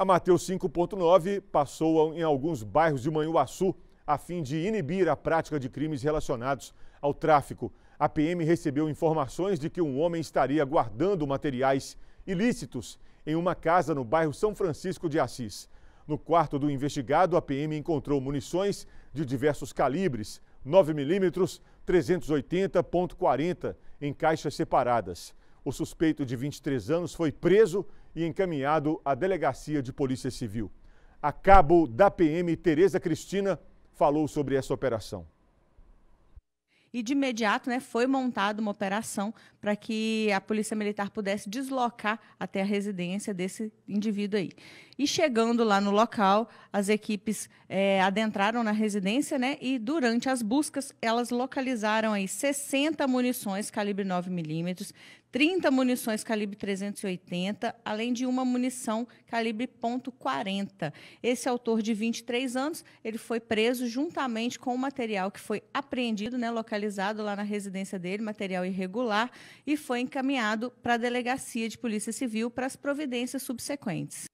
A Mateus 5.9 passou em alguns bairros de Manhuaçu a fim de inibir a prática de crimes relacionados ao tráfico. A PM recebeu informações de que um homem estaria guardando materiais ilícitos em uma casa no bairro São Francisco de Assis. No quarto do investigado, a PM encontrou munições de diversos calibres, 9mm, 380.40 em caixas separadas. O suspeito de 23 anos foi preso e encaminhado à delegacia de Polícia Civil. A cabo da PM, Tereza Cristina, falou sobre essa operação e de imediato né, foi montada uma operação para que a Polícia Militar pudesse deslocar até a residência desse indivíduo aí. E chegando lá no local, as equipes é, adentraram na residência né, e durante as buscas elas localizaram aí 60 munições calibre 9 milímetros, 30 munições calibre 380, além de uma munição calibre .40. Esse autor de 23 anos, ele foi preso juntamente com o material que foi apreendido, né, localizado lá na residência dele, material irregular, e foi encaminhado para a Delegacia de Polícia Civil para as providências subsequentes.